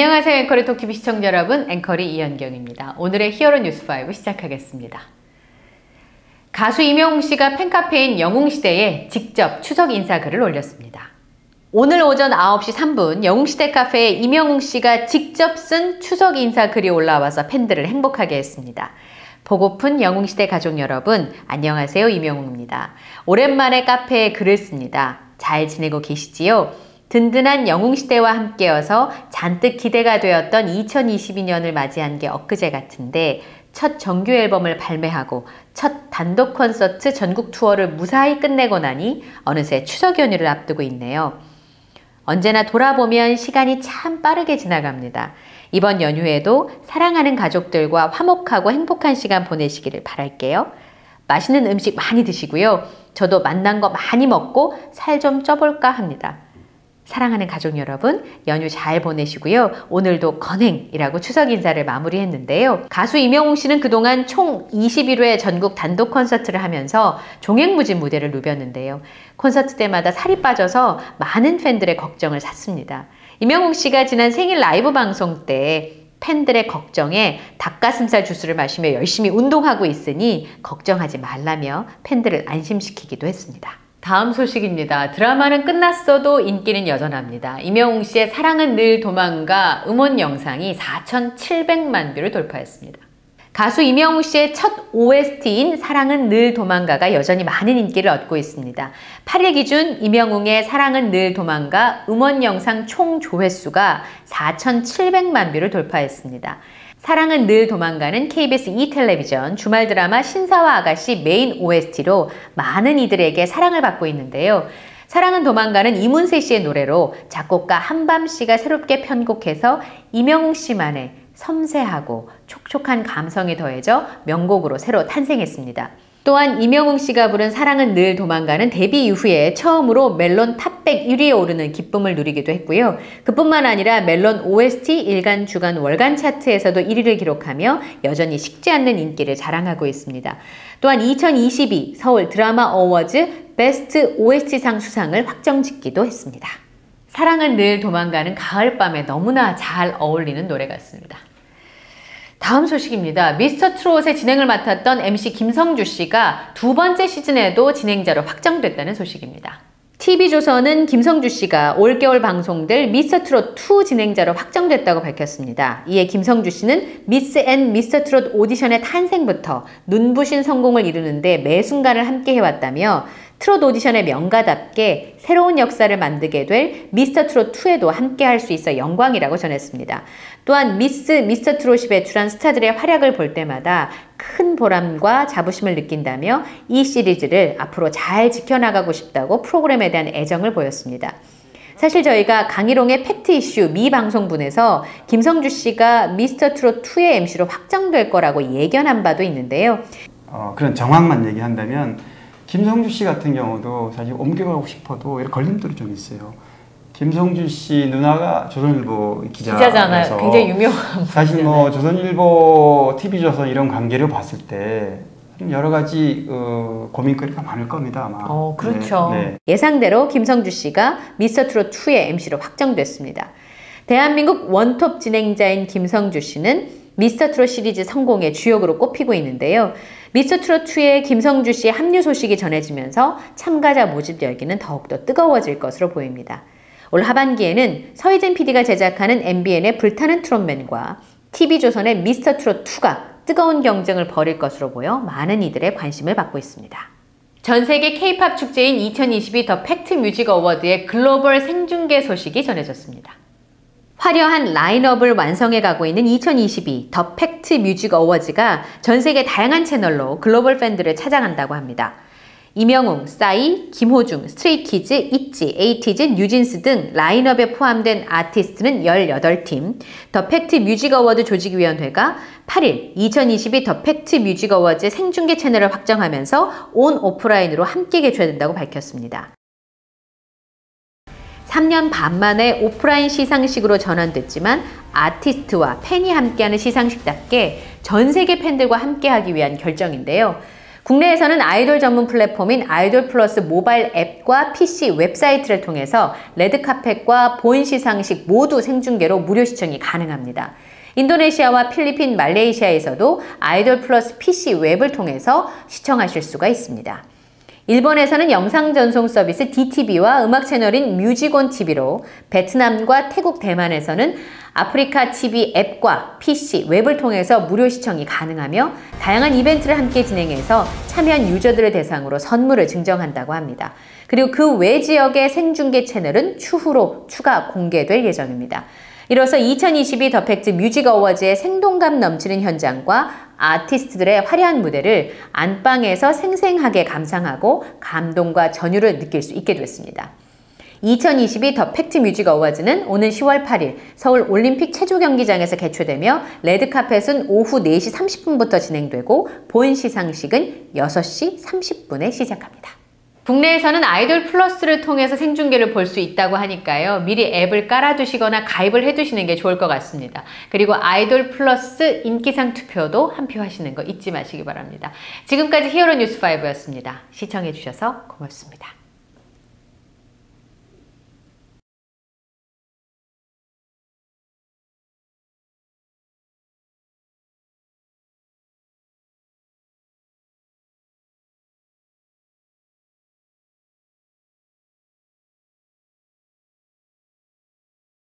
안녕하세요 앵커리 토키비 시청자 여러분 앵커리 이현경입니다. 오늘의 히어로 뉴스 5 시작하겠습니다. 가수 임영웅 씨가 팬카페인 영웅시대에 직접 추석 인사글을 올렸습니다. 오늘 오전 9시 3분 영웅시대 카페에 임영웅 씨가 직접 쓴 추석 인사 글이 올라와서 팬들을 행복하게 했습니다. 보고픈 영웅시대 가족 여러분, 안녕하세요. 임영웅입니다. 오랜만에 카페에 글을 씁니다. 잘 지내고 계시지요? 든든한 영웅시대와 함께여서 잔뜩 기대가 되었던 2022년을 맞이한 게 엊그제 같은데 첫 정규 앨범을 발매하고 첫 단독 콘서트 전국 투어를 무사히 끝내고 나니 어느새 추석 연휴를 앞두고 있네요. 언제나 돌아보면 시간이 참 빠르게 지나갑니다. 이번 연휴에도 사랑하는 가족들과 화목하고 행복한 시간 보내시기를 바랄게요. 맛있는 음식 많이 드시고요. 저도 만난 거 많이 먹고 살 좀 쪄볼까 합니다. 사랑하는 가족 여러분, 연휴 잘 보내시고요. 오늘도 건행이라고 추석 인사를 마무리했는데요. 가수 임영웅 씨는 그동안 총 21회 전국 단독 콘서트를 하면서 종횡무진 무대를 누볐는데요. 콘서트 때마다 살이 빠져서 많은 팬들의 걱정을 샀습니다. 임영웅 씨가 지난 생일 라이브 방송 때 팬들의 걱정에 닭가슴살 주스를 마시며 열심히 운동하고 있으니 걱정하지 말라며 팬들을 안심시키기도 했습니다. 다음 소식입니다. 드라마는 끝났어도 인기는 여전합니다. 임영웅 씨의 사랑은 늘 도망가 음원 영상이 4,700만 뷰를 돌파했습니다. 가수 임영웅 씨의 첫 OST인 사랑은 늘 도망가가 여전히 많은 인기를 얻고 있습니다. 8일 기준 임영웅의 사랑은 늘 도망가 음원 영상 총 조회수가 4,700만 뷰를 돌파했습니다. 사랑은 늘 도망가는 KBS 2텔레비전 주말 드라마 신사와 아가씨 메인 OST로 많은 이들에게 사랑을 받고 있는데요. 사랑은 도망가는 이문세 씨의 노래로 작곡가 한밤 씨가 새롭게 편곡해서 임영웅 씨만의 섬세하고 촉촉한 감성이 더해져 명곡으로 새로 탄생했습니다. 또한 이명웅 씨가 부른 사랑은 늘 도망가는 데뷔 이후에 처음으로 멜론 탑백 1위에 오르는 기쁨을 누리기도 했고요. 그뿐만 아니라 멜론 OST 일간, 주간, 월간 차트에서도 1위를 기록하며 여전히 식지 않는 인기를 자랑하고 있습니다. 또한 2022 서울 드라마 어워즈 베스트 OST상 수상을 확정짓기도 했습니다. 사랑은 늘 도망가는 가을밤에 너무나 잘 어울리는 노래 같습니다. 다음 소식입니다. 미스터 트롯의 진행을 맡았던 MC 김성주 씨가 두 번째 시즌에도 진행자로 확정됐다는 소식입니다. TV조선은 김성주 씨가 올겨울 방송될 미스터 트롯 2 진행자로 확정됐다고 밝혔습니다. 이에 김성주 씨는 미스 앤 미스터 트롯 오디션의 탄생부터 눈부신 성공을 이루는데 매 순간을 함께 해왔다며 트롯 오디션의 명가답게 새로운 역사를 만들게 될 미스터 트롯 2에도 함께 할 수 있어 영광이라고 전했습니다. 또한 미스 미스터 트롯이 배출한 스타들의 활약을 볼 때마다 큰 보람과 자부심을 느낀다며 이 시리즈를 앞으로 잘 지켜나가고 싶다고 프로그램에 대한 애정을 보였습니다. 사실 저희가 강희롱의 팩트 이슈 미 방송분에서 김성주 씨가 미스터 트롯 2의 MC로 확정될 거라고 예견한 바도 있는데요. 어, 그런 정황만 얘기한다면 김성주 씨 같은 경우도 사실 옮겨가고 싶어도 이런 걸림돌이 좀 있어요. 김성주 씨 누나가 조선일보 기자 기자잖아요. 굉장히 유명한 사실 뭐 조선일보, TV조선 이런 관계를 봤을 때 여러 가지 어, 고민거리가 많을 겁니다 아마. 어, 그렇죠. 네, 네. 예상대로 김성주 씨가 미스터트롯 2의 MC로 확정됐습니다. 대한민국 원톱 진행자인 김성주 씨는 미스터트롯 시리즈 성공의 주역으로 꼽히고 있는데요. 미스터트롯2의 김성주 씨의 합류 소식이 전해지면서 참가자 모집 열기는 더욱더 뜨거워질 것으로 보입니다. 올 하반기에는 서혜진 PD가 제작하는 MBN의 불타는 트롯맨과 TV조선의 미스터트롯2가 뜨거운 경쟁을 벌일 것으로 보여 많은 이들의 관심을 받고 있습니다. 전 세계 K-팝 축제인 2022 더 팩트 뮤직 어워드의 글로벌 생중계 소식이 전해졌습니다. 화려한 라인업을 완성해 가고 있는 2022 더 팩트 뮤직 어워즈가 전 세계 다양한 채널로 글로벌 팬들을 찾아간다고 합니다. 임영웅, 싸이, 김호중, 스트레이키즈, 있지, 에이티즈, 뉴진스 등 라인업에 포함된 아티스트는 18팀, 더 팩트 뮤직 어워드 조직위원회가 8일 2022 더 팩트 뮤직 어워즈 생중계 채널을 확정하면서 온 오프라인으로 함께 개최된다고 밝혔습니다. 3년 반 만에 오프라인 시상식으로 전환됐지만 아티스트와 팬이 함께하는 시상식답게 전 세계 팬들과 함께하기 위한 결정인데요. 국내에서는 아이돌 전문 플랫폼인 아이돌 플러스 모바일 앱과 PC 웹사이트를 통해서 레드카펫과 본 시상식 모두 생중계로 무료 시청이 가능합니다. 인도네시아와 필리핀, 말레이시아에서도 아이돌 플러스 PC 웹을 통해서 시청하실 수가 있습니다. 일본에서는 영상 전송 서비스 DTV와 음악 채널인 뮤직온 TV로 베트남과 태국, 대만에서는 아프리카 TV 앱과 PC, 웹을 통해서 무료 시청이 가능하며 다양한 이벤트를 함께 진행해서 참여한 유저들을 대상으로 선물을 증정한다고 합니다. 그리고 그 외 지역의 생중계 채널은 추후로 추가 공개될 예정입니다. 이로써 2022 더 팩트 뮤직 어워즈의 생동감 넘치는 현장과 아티스트들의 화려한 무대를 안방에서 생생하게 감상하고 감동과 전율을 느낄 수 있게 됐습니다. 2022 더 팩트 뮤직 어워즈는 오는 10월 8일 서울 올림픽 체조 경기장에서 개최되며 레드카펫은 오후 4시 30분부터 진행되고 본 시상식은 6시 30분에 시작합니다. 국내에서는 아이돌 플러스를 통해서 생중계를 볼 수 있다고 하니까요. 미리 앱을 깔아두시거나 가입을 해두시는 게 좋을 것 같습니다. 그리고 아이돌 플러스 인기상 투표도 한 표 하시는 거 잊지 마시기 바랍니다. 지금까지 히어로 뉴스 5였습니다. 시청해주셔서 고맙습니다.